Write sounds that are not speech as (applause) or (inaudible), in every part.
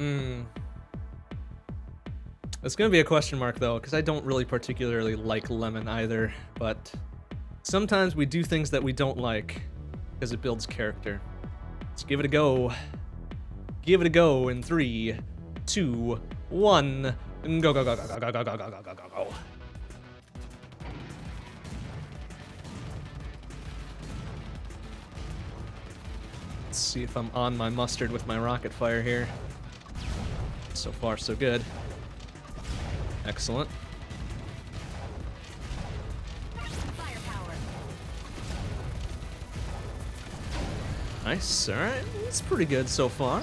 Hmm. It's gonna be a question mark though, because I don't really particularly like lemon either, but sometimes we do things that we don't like because it builds character. Let's give it a go. Give it a go in three, two, one, go go go go go go go go go go go go. Let's see if I'm on my mustard with my rocket fire here. So far, so good. Excellent. Nice. All right. It's pretty good so far.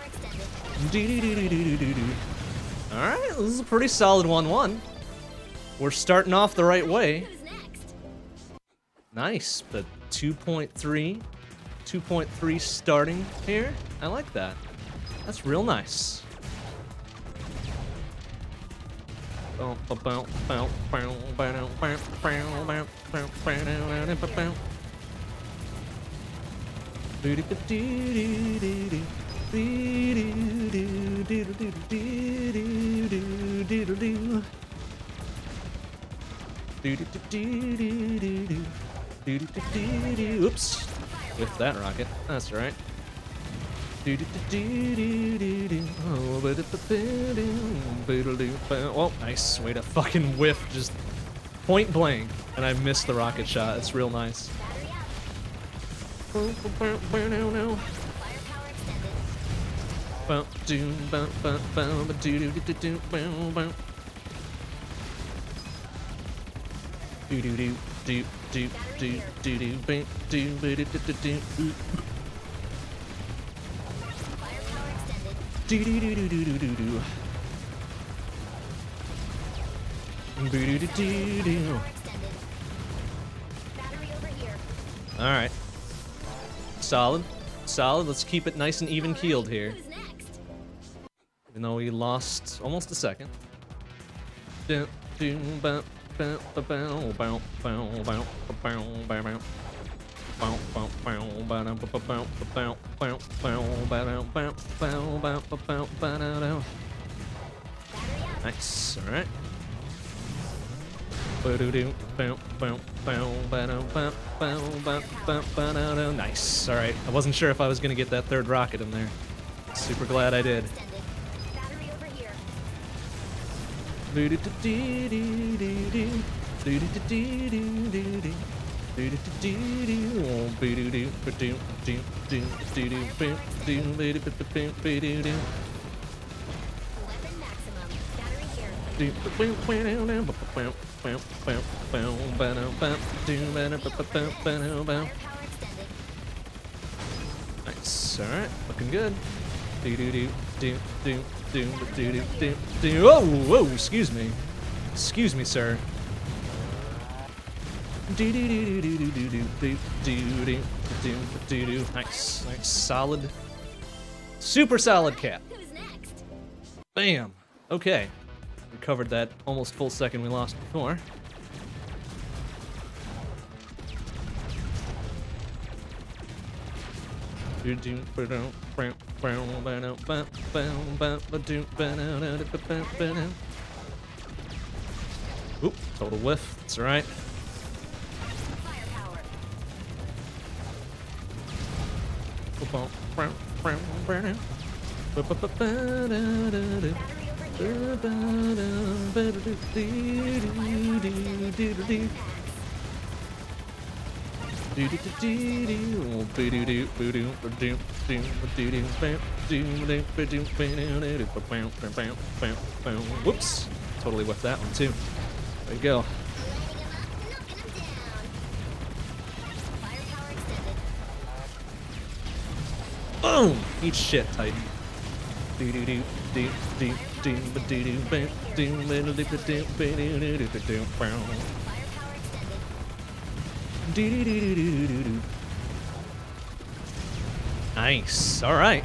Alright, this is a pretty solid 1-1. We're starting off the right way. Nice, the 2.3, 2.3 starting here. I like that. That's real nice. Oops. With that rocket. That's right. Oh, nice way to fucking whiff just point blank. And I missed the rocket shot. It's real nice doo, doo, doo, doo, doo, doo, bing, doo, ba, doo, doo, doo, doo, ooh. Firepower extended. Doo, doo, doo, doo, doo, doo, doo, doo. Boo, doo, doo, doo, doo. Firepower extended. Battery over here. All right. Solid. Solid. Let's keep it nice and even keeled here. Even though we lost almost a second. Nice, alright. Nice, alright. I wasn't sure if I was gonna get that third rocket in there. Super glad I did. Nice, alright, looking good. Do do do do do do do do do do. Whoa, excuse me, excuse me, sir. Do do do do do do do do do do do do do. Nice, nice, solid, super solid cap. Bam. Okay, recovered that almost full second we lost before. Oop, total whiff. That's right. Whoops. Totally whiffed that one too. There you go. Boom! Eat shit, Titan. Nice. All right.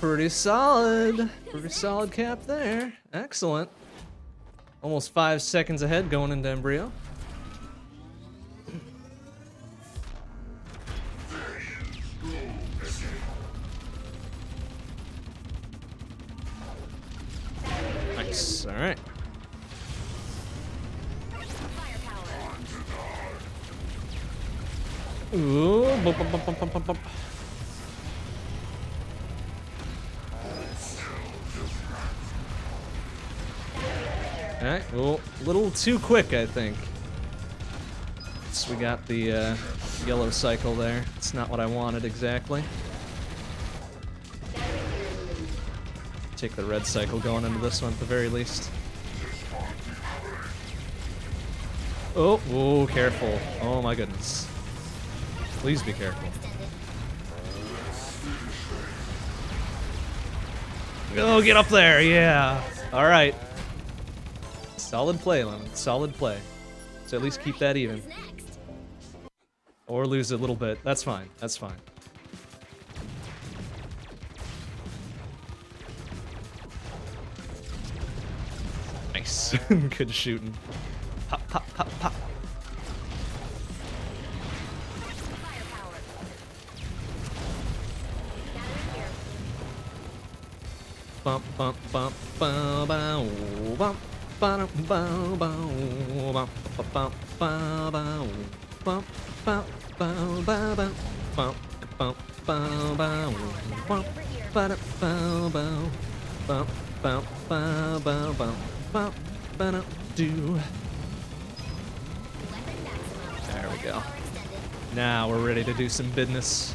Pretty solid. Pretty solid cap there. Excellent. Almost five seconds ahead going into embryo. Ooh. bum, bum, bum, bum, bum, bum, bum. Alright, well, a little too quick, I think. So we got the uh, yellow cycle there. It's not what I wanted exactly. Take the red cycle going into this one at the very least. Oh, oh, careful. Oh my goodness. Please be careful. Go get up there, yeah. All right. Solid play, Lemon. Solid play. So at least keep that even. Or lose a little bit. That's fine. That's fine. Nice. (laughs) Good shooting. There we go. Now we're ready to do some business.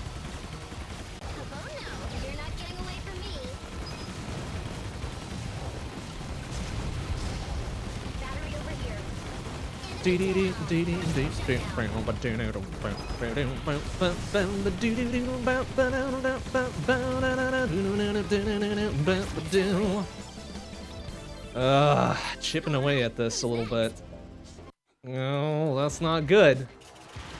Uh, chipping away at this a little bit. No, that's not good.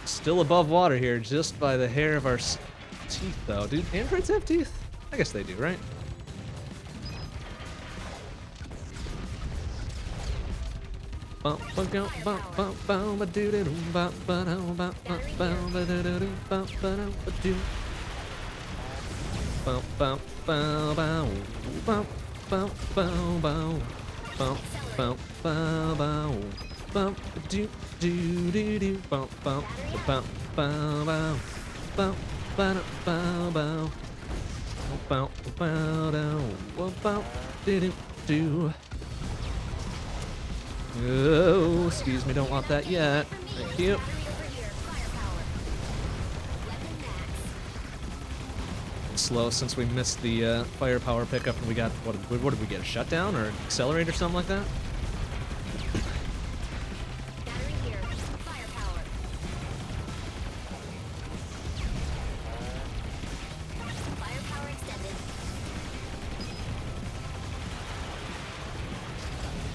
Still above water here, just by the hair of our teeth, though. Dude, androids have teeth? I guess they do, right? do do Oh, excuse me, don't want that yet. Thank you. Slow since we missed the uh, firepower pickup and we got, what, what did we get, a shutdown or accelerate or something like that?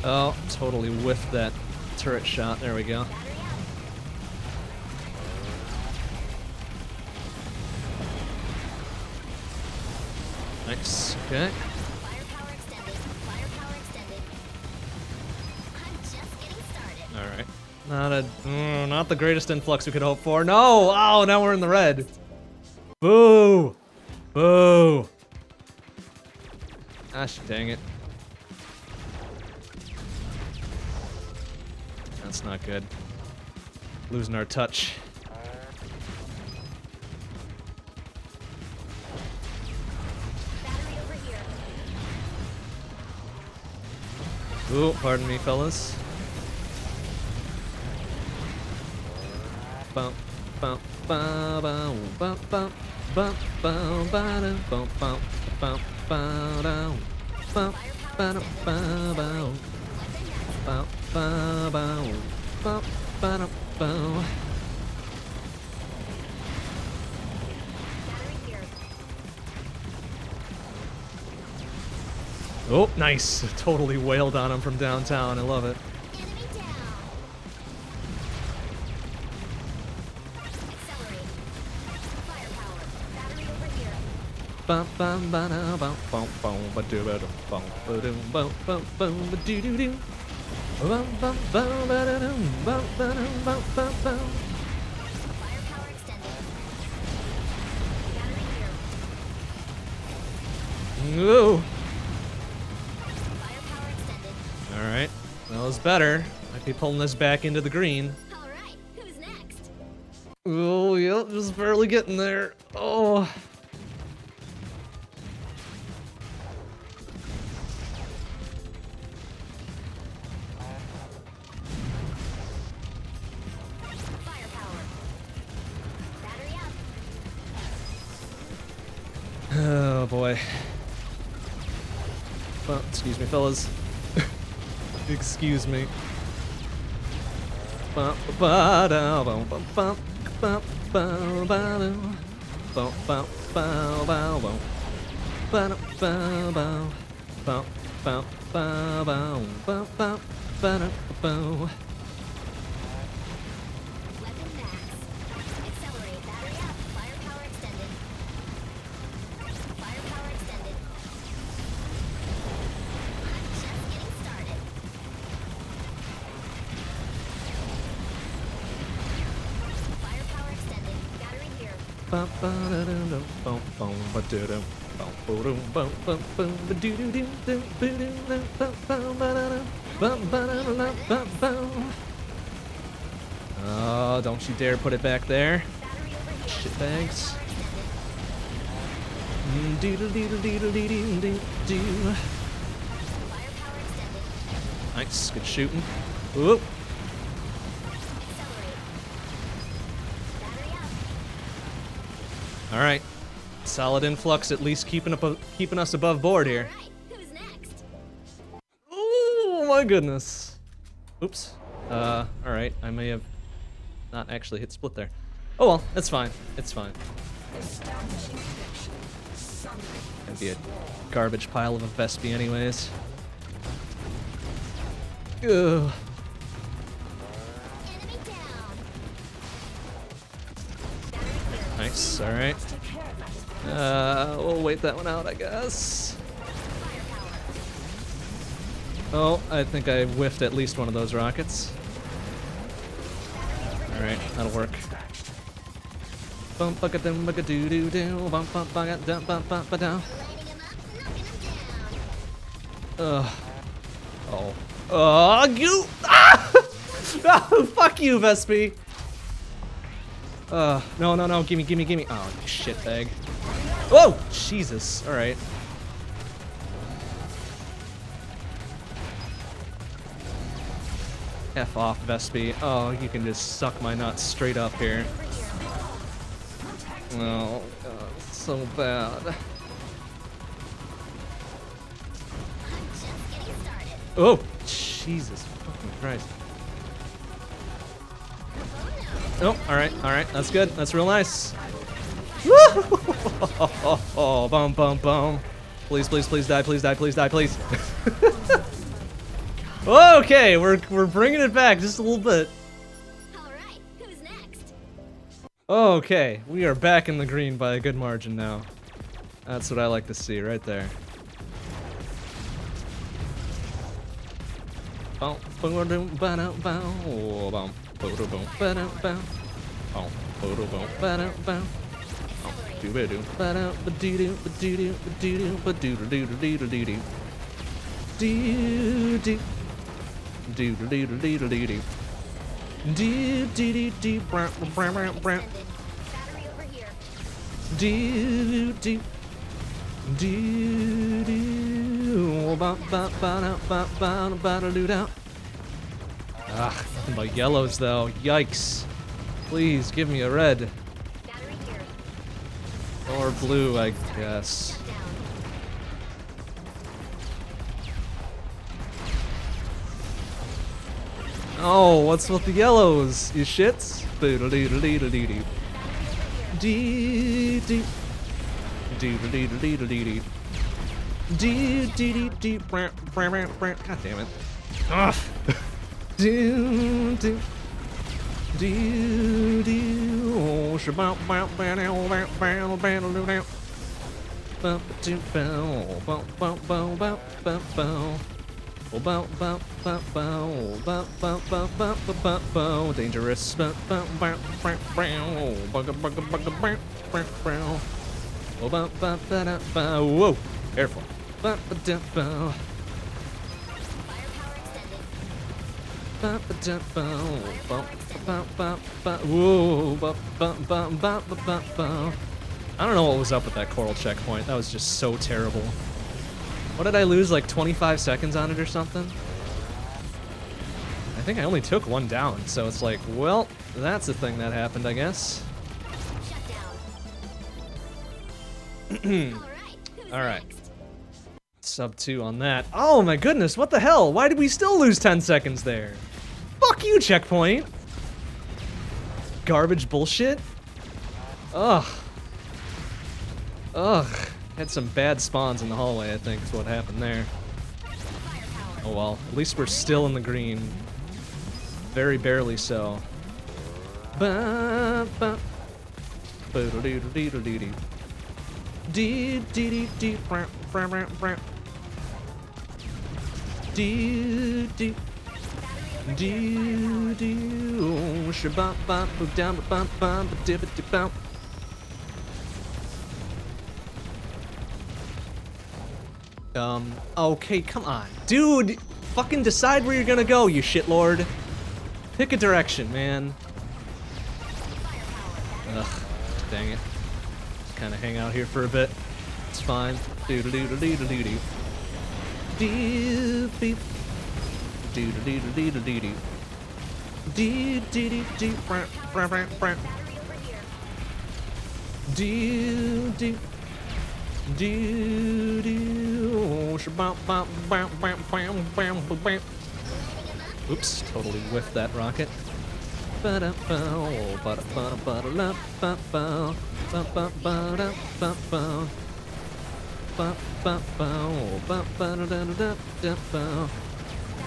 Oh, totally whiffed that turret shot. There we go. Nice. Okay. Firepower extended. Firepower extended. I'm just getting started. All right. Not a, mm, not the greatest influx we could hope for. No! Oh, now we're in the red. Boo! Boo! Gosh dang it. Not good. Losing our touch. Ooh, pardon me, fellas. Bump, bump, bump, bump, bump, bump, bump, bump, bump, bump, ba, ba, bump, ba, ba, bump, ba. Battery here. Oh, nice. (laughs) Totally wailed on him from downtown. I love it. Bum bum bum bum bum bum bum bum bum. Whoa. All right, that was better. Might be pulling this back into the green. All right. Who's next? Oh, yep, just barely getting there. Oh. Fellas. excuse me. Oh, don't you dare put it back there. Firepower extended. Nice, good shooting. Whoop. All right. Solid influx, at least keeping up, keeping us above board here. All right. Who's next? Oh my goodness. Oops. Uh, all right. I may have not actually hit split there. Oh well, it's fine. It's fine. Gonna be a garbage pile of a Vespi anyways. Ugh. Enemy down. Battery here. Nice. All right. Uh, we'll wait that one out, I guess. Oh, I think I whiffed at least one of those rockets. All right, that'll work. Bump bucket dum bucket doo doo doo bump bump bucket dum bump bump ba down. Ugh. Oh. Oh, you! Ah! oh, (laughs) fuck you, Vespi. Uh, no, no, no, gimme, gimme, gimme. Oh, you shitbag. Whoa! Jesus. All right. F off, Vespi. Oh, you can just suck my nuts straight up here. Oh, God, so bad. Oh, Jesus fucking Christ. Oh. Oh, all right, all right, that's good. That's real nice. Oh, (laughs) bum, bum, bum. Please, please, please die, please die, please die, please. (laughs) okay, we're we're bringing it back just a little bit. All right. Who's next? Okay, we are back in the green by a good margin now. That's what I like to see right there. Do do do do ba ba ba da ba ba da ba da do da. Ah, my yellows though. Yikes! Please give me a red. Or blue, I guess. Oh, what's with the yellows? You shits? God damn it. Ugh. Do do do do Oh, bam, bam, bam, bam. Bum, do, bow, bow, bow, bow, bow, bow, bow. Oh, bow, bow, bow, bow, bow, bow, bow, bow, bow, bow, bow. Dangerous. Bow, bow, bow, bow, bow. Bugga, bugga, bugga, bow, bow, bow. Oh, bow, bow, bow, bow, bow. Whoa, careful. Bow, bow, bow, I don't know what was up with that coral checkpoint. That was just so terrible. What did I lose? Like 25 seconds on it or something? I think I only took one down, so it's like, well, that's a thing that happened, I guess. All right. Who's All right. next? Sub 2 on that. Oh my goodness, what the hell? Why did we still lose 10 seconds there? Fuck you, checkpoint! Garbage bullshit? Ugh. Ugh. Had some bad spawns in the hallway, I think, is what happened there. Oh well, at least we're still in the green. Very barely so. Ba ba. Boodle Bop down bop bop bop. Um, okay, come on. Dude, fucking decide where you're gonna go, you shitlord. Pick a direction, man. Ugh, dang it. Just kinda hang out here for a bit. It's fine. Doodle doodle doodle doodle. Beep beep do do do do do do do. Do do do do brant brant brant brant. Do do do do shabam bam bam bam bam bam bam. Oops, totally whiffed that rocket. Ba-da-bow,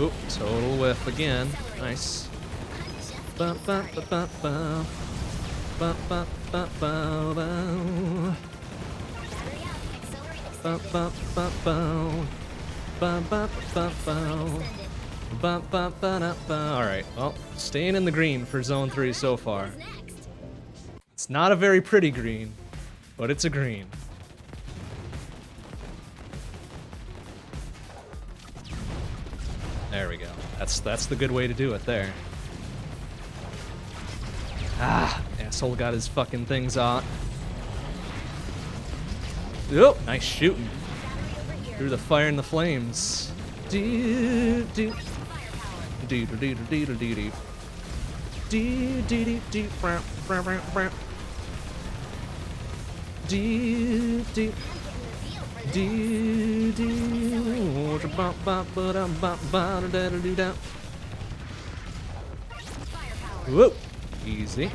Oop, total whiff again. Nice. I'm just Ba getting ba ba started. ba. Ba ba ba bow bow. Battery up. Accelerate Ba ba ba. Ba ba ba Ba ba ba da ba. All right. Well, staying in the green for zone three so far. It's not a very pretty green, but it's a green. That's that's the good way to do it there. Ah, asshole got his fucking things out. Yep, nice shooting through the fire and the flames. Do do do do do do do do do. Do do do do brr brr. Do do Whoa! Easy.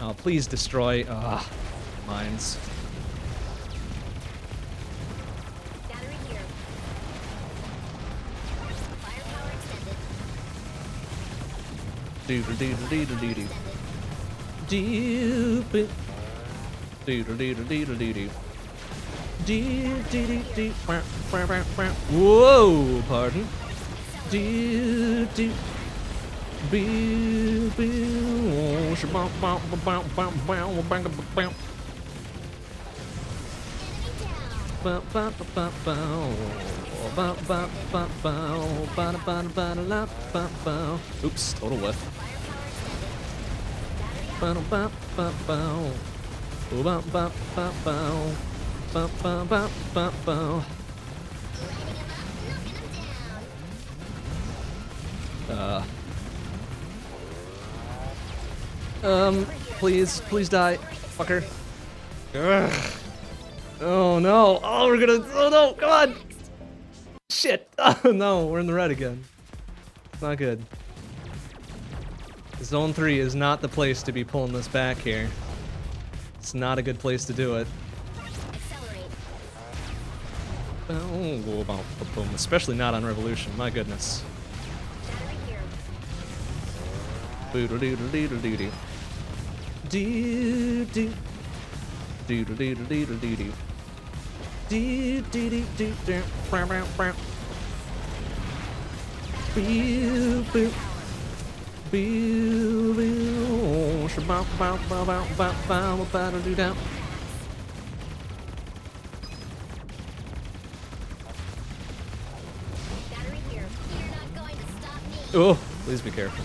Oh, please destroy ah uh, mines. Doodle doodle doodle doodle. Doop it. Whoa, pardon. Oops, total whiff. Uh. Um, please, please die, fucker. Ugh. Oh no! Oh, we're gonna. Oh no! Come on! Shit! (laughs) Oh no, we're in the red again. It's not good. Zone 3 is not the place to be pulling this back here. It's not a good place to do it. Oh, Especially not on Revolution, my goodness. Oh, please be careful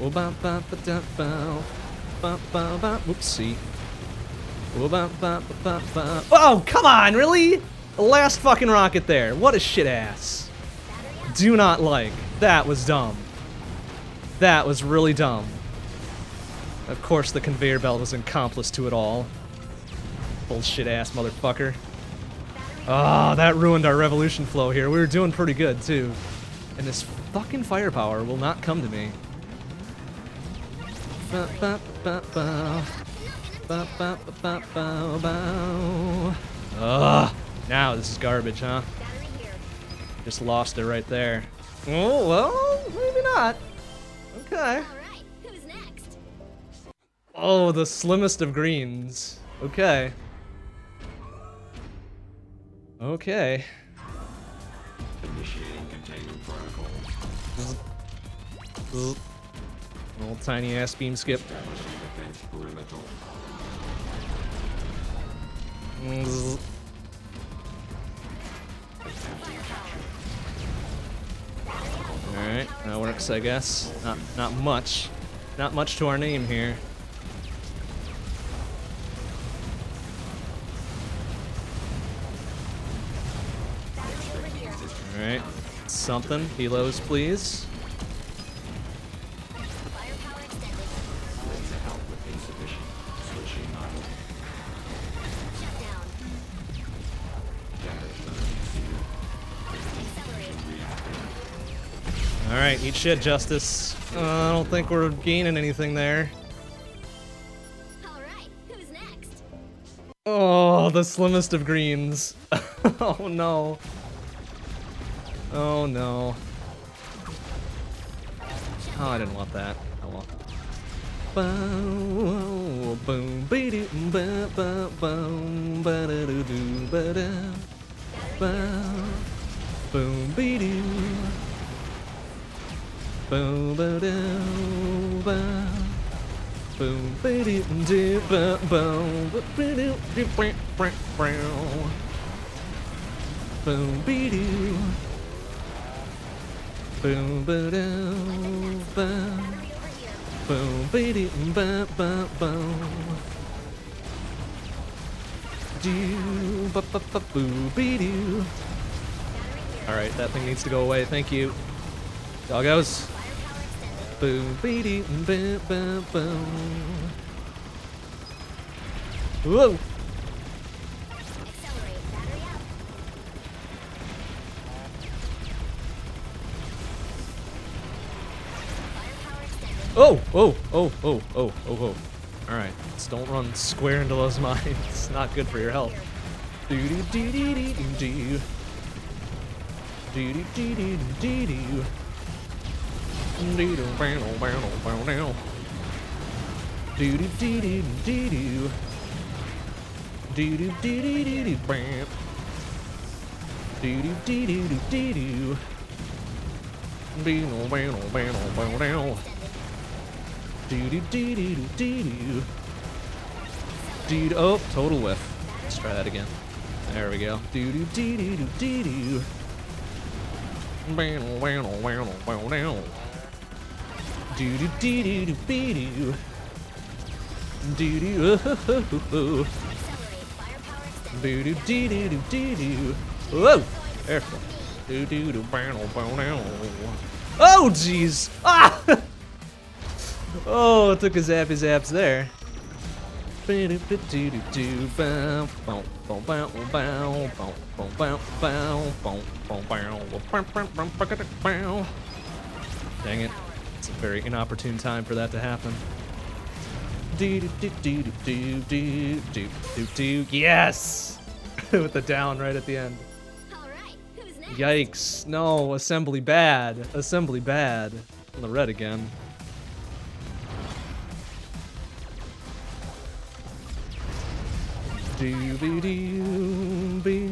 Oh, ba ba ba da ba ba ba ba. Oh, ba ba ba ba ba. Oh, come on, really? Last fucking rocket there. What a shit ass. Do not like. That was dumb. That was really dumb. Of course, the conveyor belt was an accomplice to it all. Bullshit ass motherfucker. Ah, that ruined our revolution flow here. We were doing pretty good too. And this fucking firepower will not come to me. Ugh. Now this is garbage, huh? Just lost it right there. Oh, well, maybe not. Okay. All right. Who's next? Oh, the slimmest of greens. Okay. Okay. Initiating containment protocol. Little tiny ass beam skip. Zzz. Alright, that works I guess. Not not much. Not much to our name here. Turning Helos, please. Alright, eat shit, Justice. Uh, I don't think we're gaining anything there. Right. Oh, the slimmest of greens. (laughs) oh no. Oh no. Oh, I didn't want that. Oh well. Boom, ba, ba, boom, ba-da-doo-doo, ba-da. Bow, boom, be-doo. Boom, ba-doo, ba. Boom, ba doo doo ba boom, ba ba doo doo ba ba ba. Boom, be doo. Boom, ba ba. Boom, ba doo ba ba boom. Do ba ba ba. All right, that thing needs to go away. Thank you. Doggos. Boom, be doo, boom, boom, boom. Whoa! Accelerate. Battery up. Firepower extended. Oh, oh, oh, oh, oh, oh, oh. All right, just don't run square into those mines. It's not good for your health. Do do do do do do do. Do do do do do do. Do bow bow bow now. Do do do do do do. Do do do do do do bam. Do do do do do do do. Do do bow bow bow now. Do do do do do do do. Do oh, total whiff. Let's try that again. There we go. Do do do do do do do. Do do do do do be do. Do do oh. Accelerate. Firepower extended. Do do do do do do do. Whoa! Careful. Do do do bow bow. Oh jeez! Ah! (laughs) Oh, took a zappy zaps there. Dang it. It's a very inopportune time for that to happen. Yes! (laughs) With the down right at the end. Yikes. No, assembly bad. Assembly bad. The red again. Do be do be.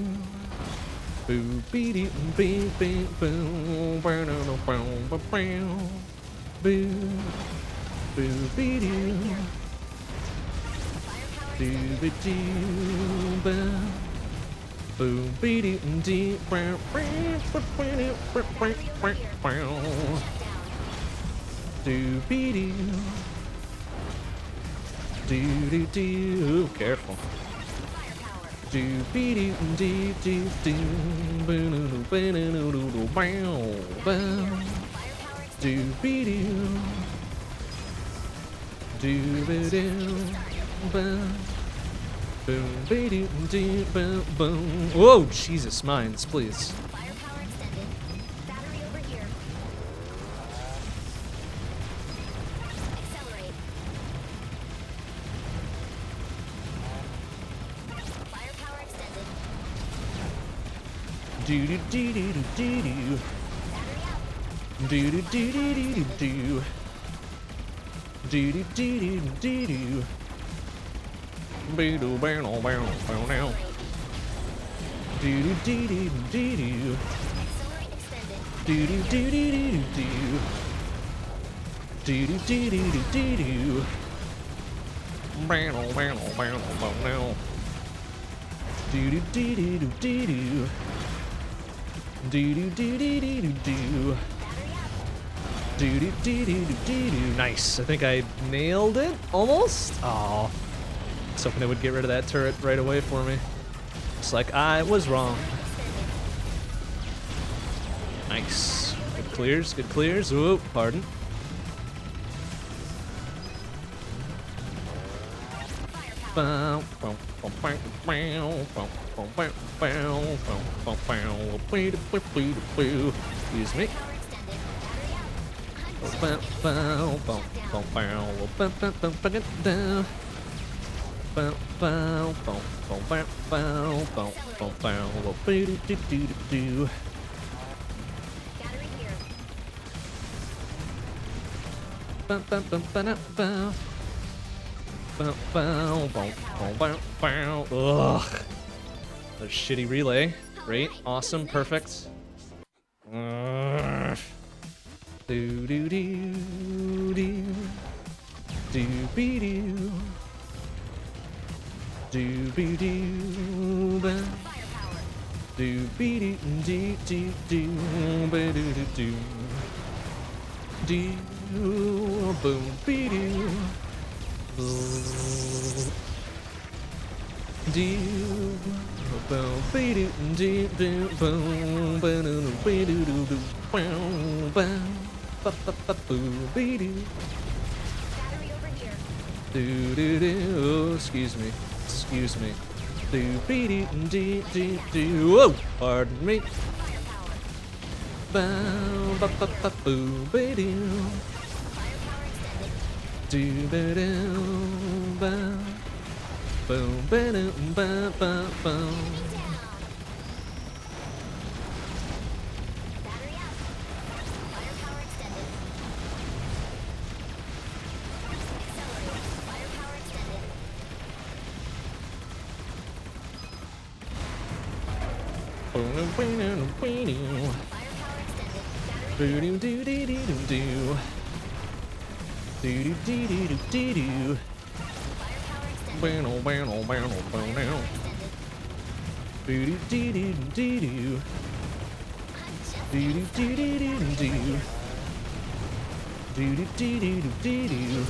Boo be dee bee bee boo. Bow no bow bow. Boo. Boo be doo. Do be doo boo. Boo be dee dee. Bow bow bow bow bow bow bow. Do be doo. Do do do. Careful. Do be do do do do. Boo doo doo boo doo doo doo doo bow bow. Do be do. Do be do. Bow. Boom be do do boom boom. Whoa, Jesus, mines, please. Do do do do do do do. Do do do do do do do. Do do do do do do. Be do bow bow bow now. Do do do do do do. Do do do do do do. Do do do do do do do. Bow bow bow now. Do do do do do do do. Do do do do do do do. Do do do do do do. Nice. I think I nailed it almost. Oh, was hoping it would get rid of that turret right away for me. It's like I was wrong. Nice. Good clears. Good clears. Ooh, pardon. Bow, bow, Excuse me. Gathering here. Ugh. Another shitty relay. Great. Awesome. Perfect. Do do do do. Do be do. Do be do. Ba. Do be do do do do. Ba do do do. Do boom be do. Do do do. Oh, excuse me. Excuse me. Do be do do do do. Whoa, pardon me. Bow ba ba ba boo be do. Do do do do do do do do do do. Do do do. Bow bow bow bow. Extended. Do do do do do do. Do do do do do do. Do do do do do do do.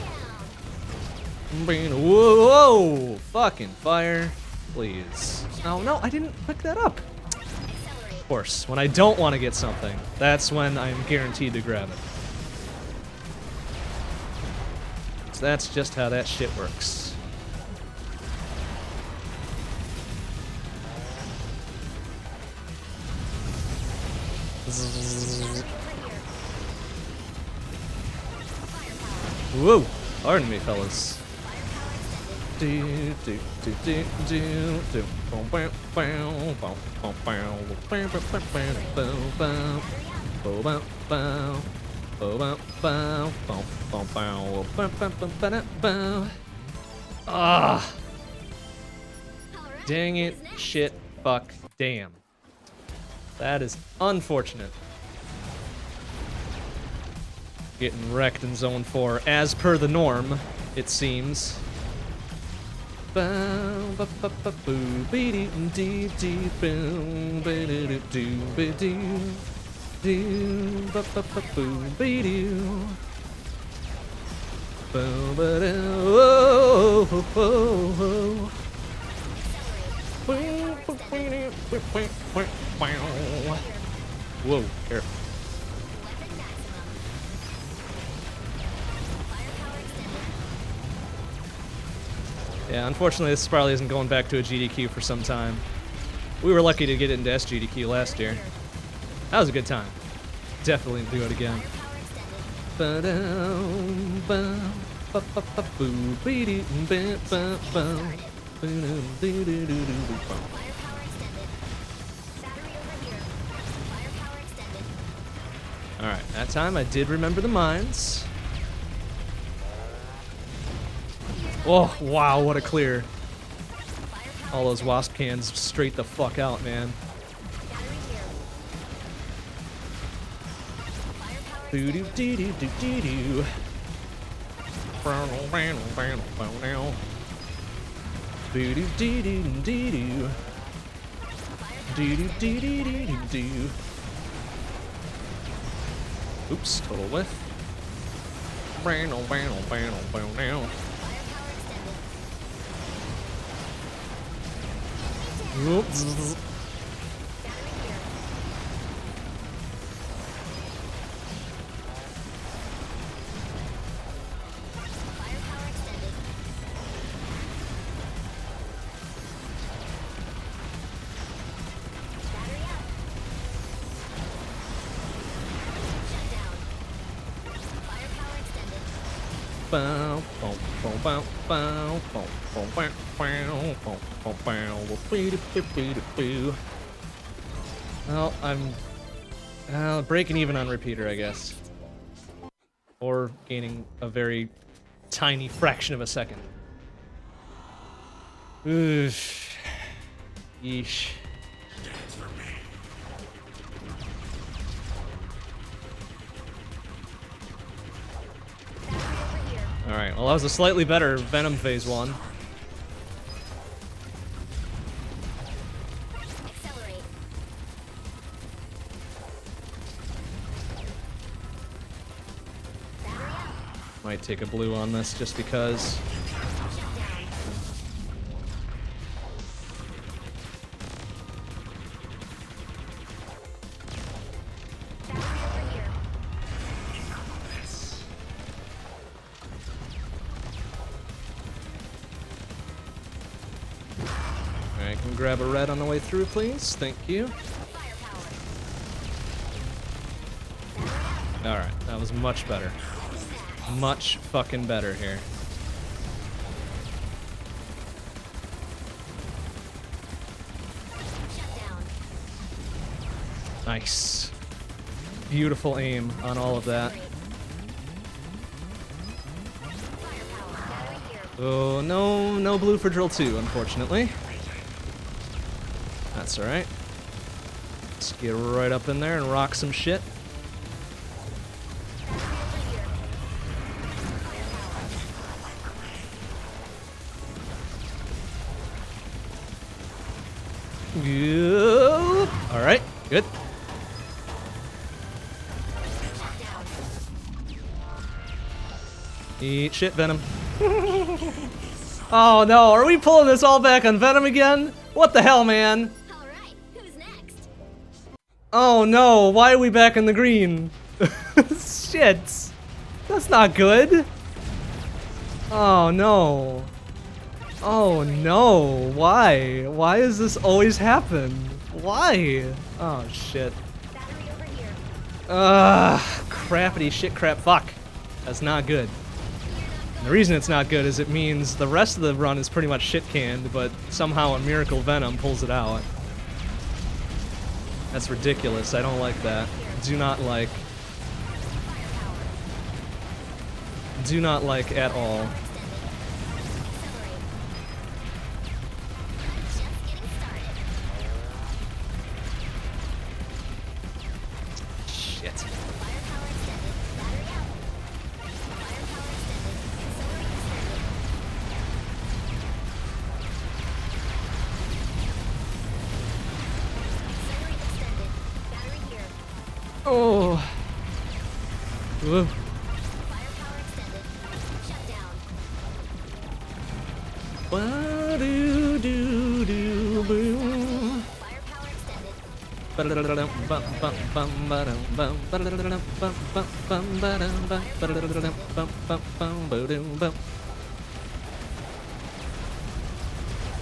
Whoa, whoa! Fucking fire, please. No, no, I didn't pick that up. Of course, when I don't want to get something, that's when I'm guaranteed to grab it. So that's just how that shit works. Whoa! Pardon me, fellas. Do do do do do do. Ah! Dang it, shit, fuck, damn. That is unfortunate. Getting wrecked in zone 4, as per the norm, it seems. Whoa, careful. Yeah, unfortunately, this probably isn't going back to a GDQ for some time. We were lucky to get it into SGDQ last year. That was a good time. Definitely do it again. Alright, that time I did remember the mines. Oh, wow, what a clear. All those wasp cans straight the fuck out, man. Firepower Doo doo doo doo doo doo doo. Doo doo doo doo doo doo. Doo doo doo doo doo doo. Oops, total whiff. Brown, brown. Firepower extended. Oops. Well, I'm uh, breaking even on repeater, I guess. Or gaining a very tiny fraction of a second. Oof. Yeesh. Alright, well that was a slightly better Venom Phase 1. Might take a blue on this just because. Alright, can grab a red on the way through, please? Thank you. Alright, that was much better. Much fucking better here. Nice. Beautiful aim on all of that. Oh, no, no blue for drill 2, unfortunately. That's alright. Let's get right up in there and rock some shit. Shit, Venom. oh no, are we pulling this all back on Venom again? What the hell, man? Right. Oh no, why are we back in the green? (laughs) Shit. That's not good. Oh no. Oh no, why? Why does this always happen? Why? Oh shit. Battery over here. Ugh, crappity shit crap fuck. That's not good. The reason it's not good is it means the rest of the run is pretty much shit canned, but somehow a miracle venom pulls it out. That's ridiculous. I don't like that. Do not like. Do not like at all.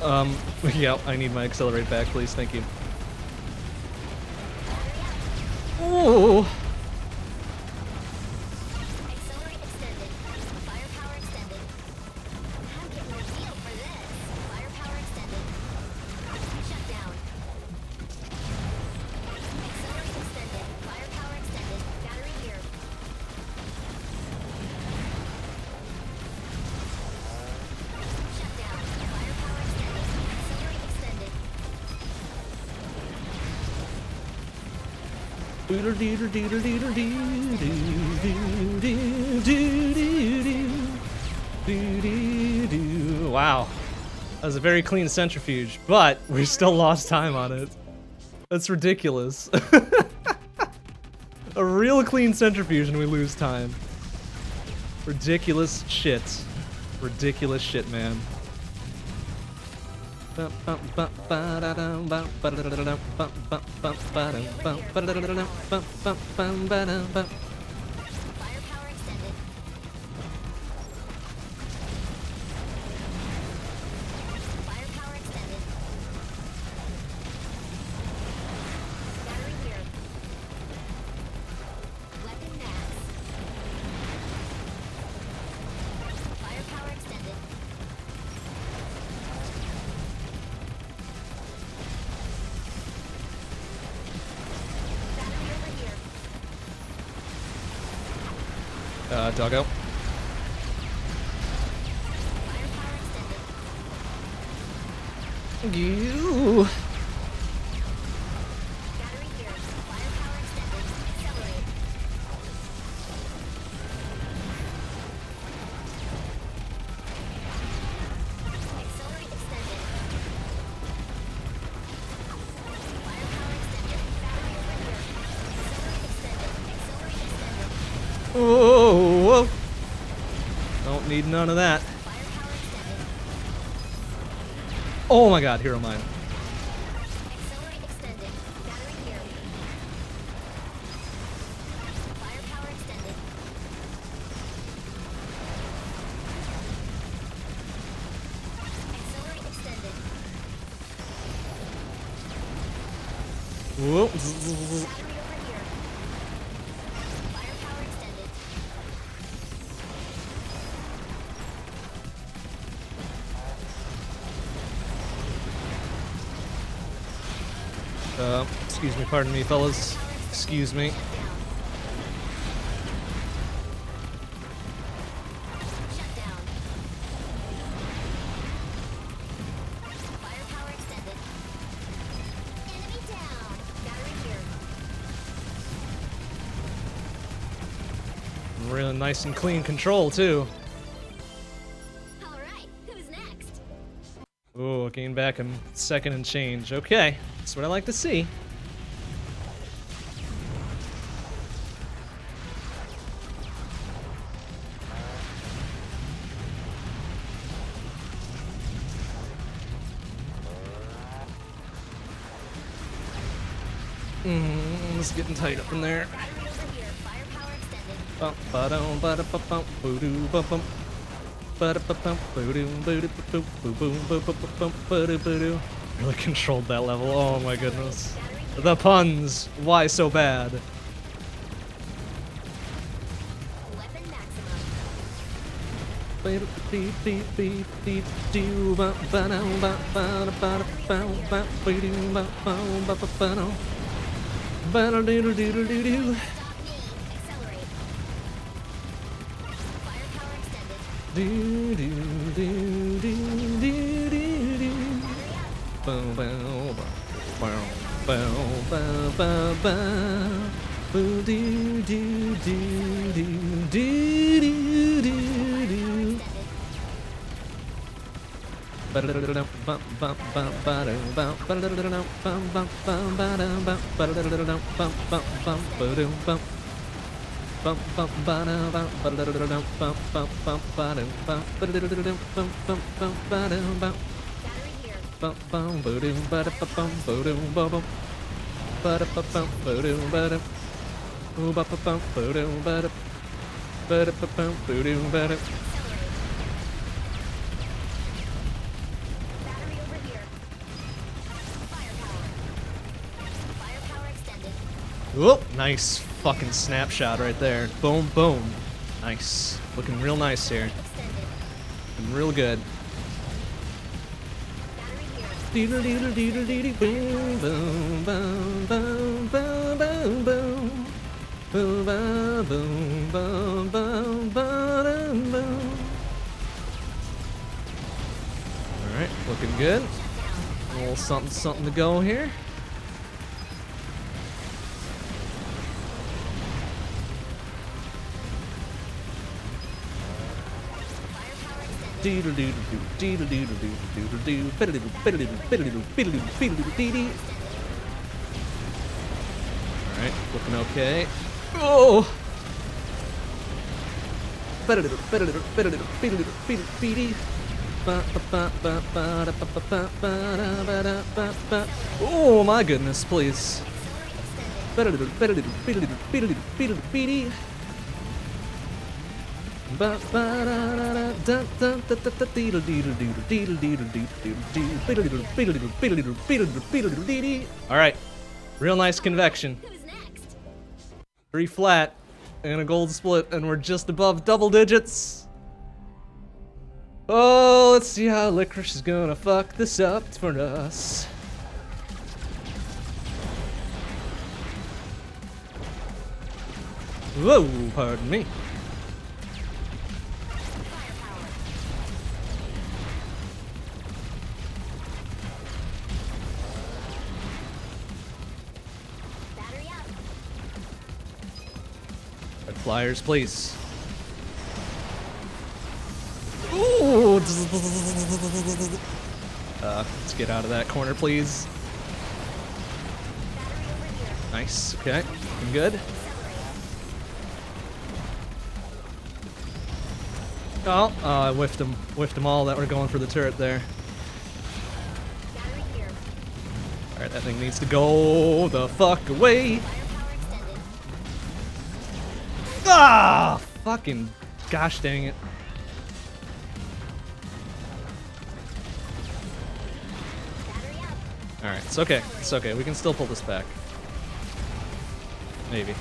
Um, (laughs) yeah, I need my accelerate back, please. Thank you. Wow. That was a very clean centrifuge, but we still lost time on it. That's ridiculous. a real clean centrifuge and we lose time. Ridiculous shit. Ridiculous shit, man. Firepower extended. Firepower extended. Battery here. Weapon max. Firepower extended. Battery over here. Doggo. Firepower. You. None of that. Oh my god, hero mine. Pardon me, fellas. Excuse me. Really nice and clean control, too. Ooh, gain back a second and change. Okay, that's what I like to see. Mm, it's getting tight up in there. Really controlled that level. Oh my goodness. The puns. Why so bad? Bow, bow. Do, do, do, do, do, do, do. Bow, bow, bow, bow, bow, bow, bow. Boo, do, do, do, do, do, do, do, Ba-da-ba-bum, ba-doom, ba-da. Ba-da-ba-bum, ba-doom, ba-da. Whoop, nice fucking snapshot right there. Boom, boom. Nice. Looking real nice here. Looking real good. Alright, looking good. A little something something to go here. Alright, looking okay. Oh! Oh my goodness, please. All right, real nice convection. Three flat and a gold split, and we're just above double digits. Oh, let's see how Licorice is gonna fuck this up for us. Whoa, pardon me. Please. Ooh. Uh, let's get out of that corner, please. Battery over here. Nice. Okay. Looking good. Oh, oh, I whiffed them. Whiffed them all that were going for the turret there. Alright, that thing needs to go the fuck away. Fucking gosh dang it. Alright, it's okay. It's okay. We can still pull this back. Maybe.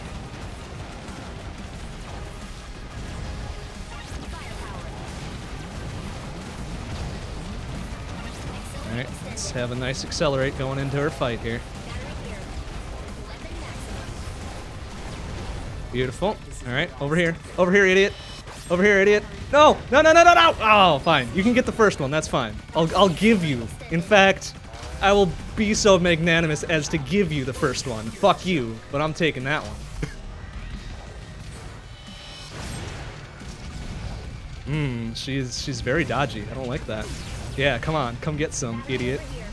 Alright, let's have a nice accelerate going into our fight here. Beautiful. Alright, over here. Over here, idiot. Over here, idiot. No! No, no, no, no, no! Oh, fine. You can get the first one. That's fine. I'll, I'll give you. In fact, I will be so magnanimous as to give you the first one. Fuck you, but I'm taking that one. Mmm, (laughs) she's she's very dodgy. I don't like that. Yeah, come on, come get some, idiot. Over here.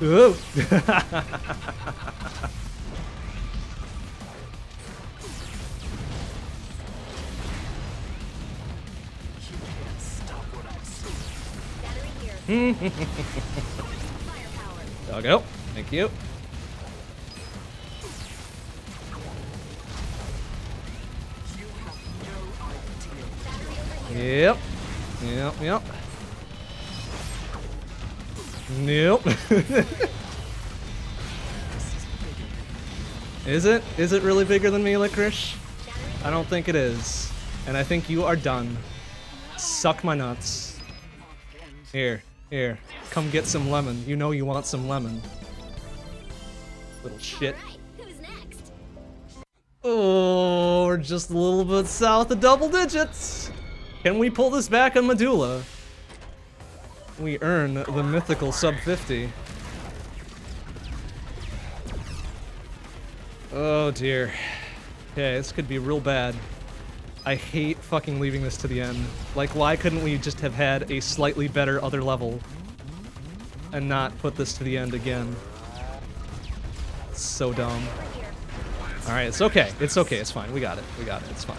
Firepower. Ooh. (laughs) Doggo, thank you. Yep. Yep, yep. Nope. (laughs) is it? Is it really bigger than me, Licorice? I don't think it is. And I think you are done. Suck my nuts. Here, here. Come get some lemon. You know you want some lemon. Little shit. Alright, who's next? Oh, we're just a little bit south of double digits. Can we pull this back on Medulla? We earn the mythical sub 50. Oh dear. Okay, this could be real bad. I hate fucking leaving this to the end. Like, why couldn't we just have had a slightly better other level? And not put this to the end again? So dumb. Alright, it's okay. It's okay. It's fine. We got it. We got it. It's fine.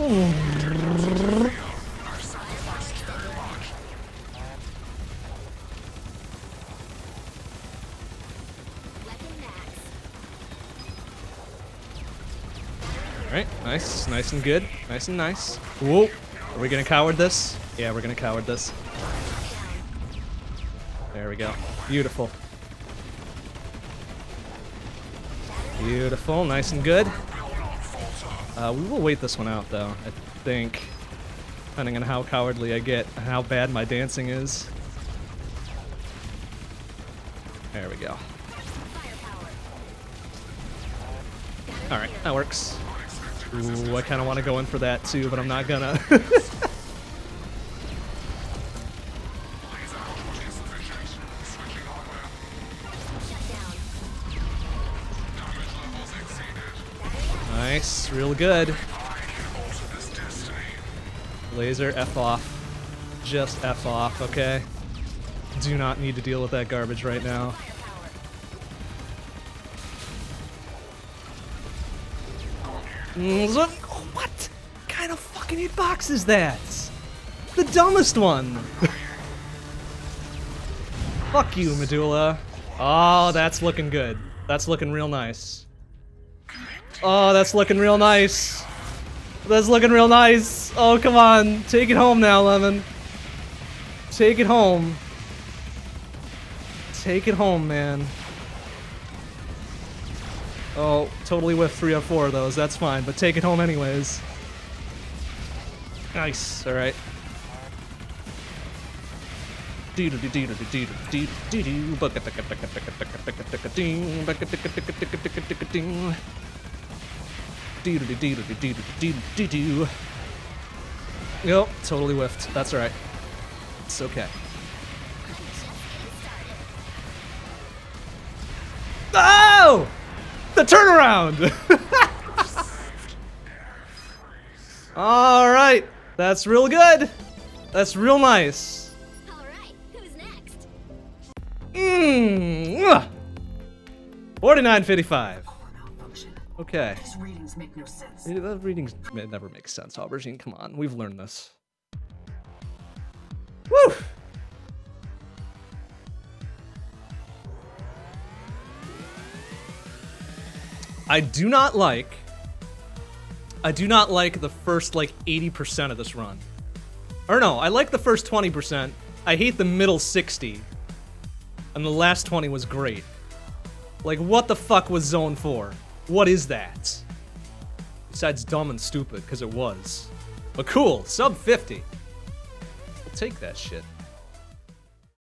Firepower. Nice. Nice and good. Nice and nice. Whoa. Are we gonna coward this? Yeah, we're gonna coward this. There we go. Beautiful. Beautiful. Nice and good. Uh, we will wait this one out, though. I think. Depending on how cowardly I get and how bad my dancing is. There we go. Alright, that works. Ooh, I kind of want to go in for that too, but I'm not gonna. (laughs) Nice, real good. Laser F off. Just F off, okay? Do not need to deal with that garbage right now. What kind of fucking hitbox is that? The dumbest one! (laughs) Fuck you, Medulla. Oh, that's looking good. That's looking real nice. Oh, that's looking real nice. That's looking real nice. Oh, come on. Take it home now, Lemon. Take it home. Take it home, man. Oh, totally whiffed three of four of those. That's fine, but take it home anyways. Nice. All right. Yep, totally whiffed. That's alright. It's okay. Oh! The turnaround! (laughs) Alright. That's real good. That's real nice. Alright, who's next? Mm, Mmm. 49.55. Okay. These readings make no sense. That readings never makes sense, Aubergine. Come on, we've learned this. Woo! I do not like. I do not like the first like 80% of this run. Or no, I like the first 20%. I hate the middle 60. And the last 20 was great. Like, what the fuck was Zone 4? What is that? Besides dumb and stupid, because it was. But cool, sub 50. We'll take that shit.